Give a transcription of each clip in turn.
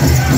Move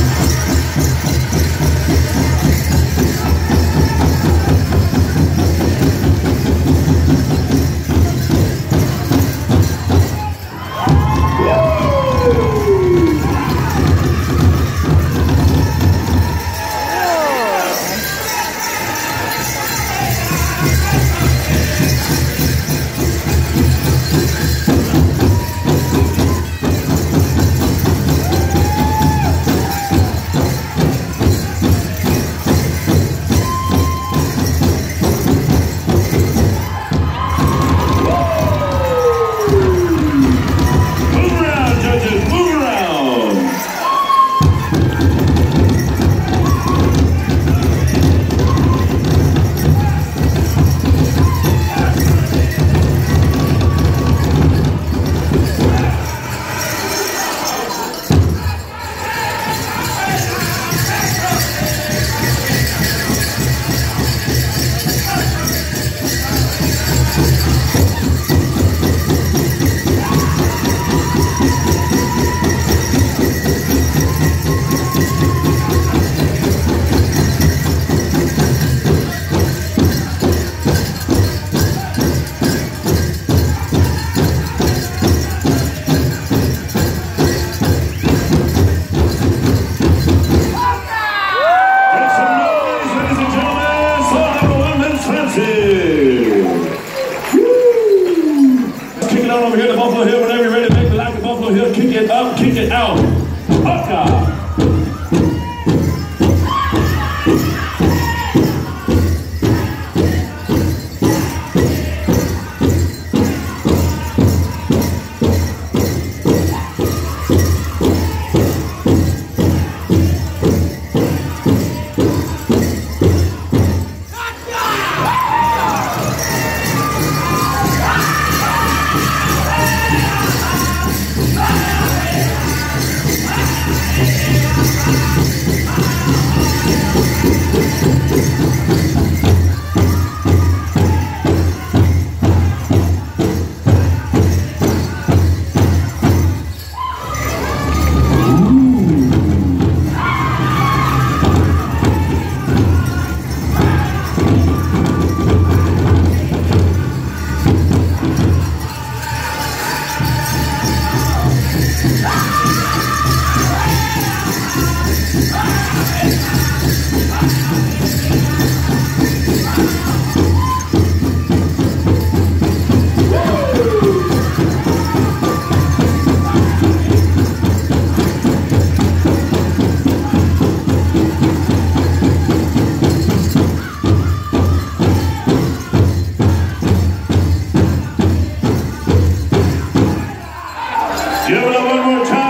Over here to Buffalo Hill whenever you're ready to make the like of Buffalo Hill. Kick it up, kick it out. Up, God. Give it up one more time.